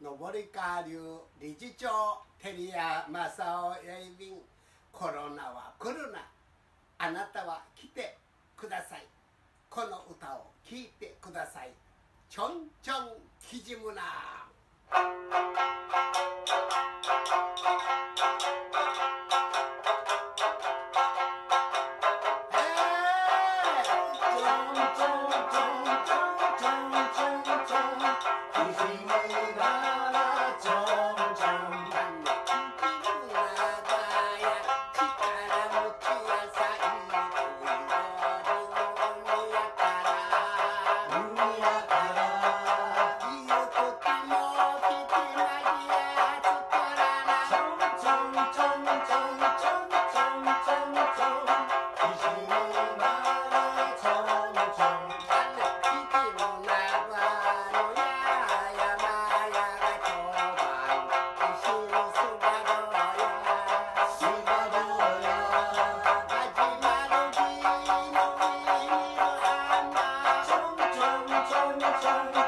登川流理事長照屋正雄郵便コロナは来るな。あなたは来てください。この歌を聴いてください。ちょんちょんきじむな Thank you.